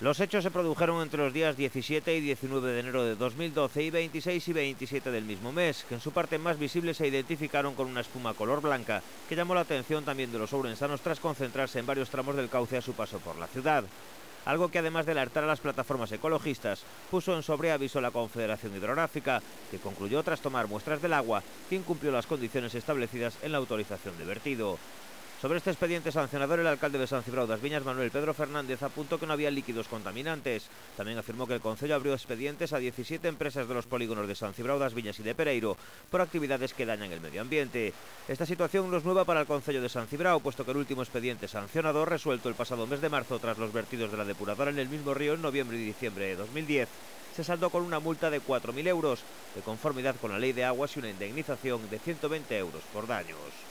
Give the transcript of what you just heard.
Los hechos se produjeron entre los días 17 y 19 de enero de 2012 y 26 y 27 del mismo mes, que en su parte más visible se identificaron con una espuma color blanca, que llamó la atención también de los ourensanos tras concentrarse en varios tramos del cauce a su paso por la ciudad. Algo que además de alertar a las plataformas ecologistas, puso en sobreaviso la Confederación Hidrográfica, que concluyó tras tomar muestras del agua que incumplió las condiciones establecidas en la autorización de vertido. Sobre este expediente sancionador, el alcalde de San Cibrao das Viñas, Manuel Pedro Fernández, apuntó que no había líquidos contaminantes. También afirmó que el Concello abrió expedientes a 17 empresas de los polígonos de San Cibrao das Viñas y de Pereiro por actividades que dañan el medio ambiente. Esta situación no es nueva para el Concello de San Cibrao, puesto que el último expediente sancionador, resuelto el pasado mes de marzo tras los vertidos de la depuradora en el mismo río en noviembre y diciembre de 2010, se saldó con una multa de 4.000 euros, de conformidad con la ley de aguas y una indemnización de 120 euros por daños.